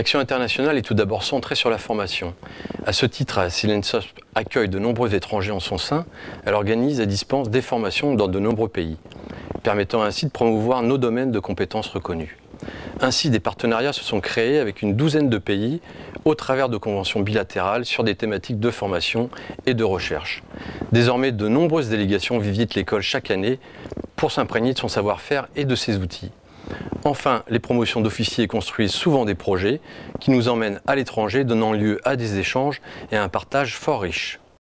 L'action internationale est tout d'abord centrée sur la formation. À ce titre, si l'ENSOSP accueille de nombreux étrangers en son sein, elle organise et dispense des formations dans de nombreux pays, permettant ainsi de promouvoir nos domaines de compétences reconnus. Ainsi, des partenariats se sont créés avec une douzaine de pays au travers de conventions bilatérales sur des thématiques de formation et de recherche. Désormais, de nombreuses délégations visitent l'école chaque année pour s'imprégner de son savoir-faire et de ses outils. Enfin, les promotions d'officiers construisent souvent des projets qui nous emmènent à l'étranger, donnant lieu à des échanges et à un partage fort riche.